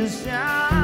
to shine.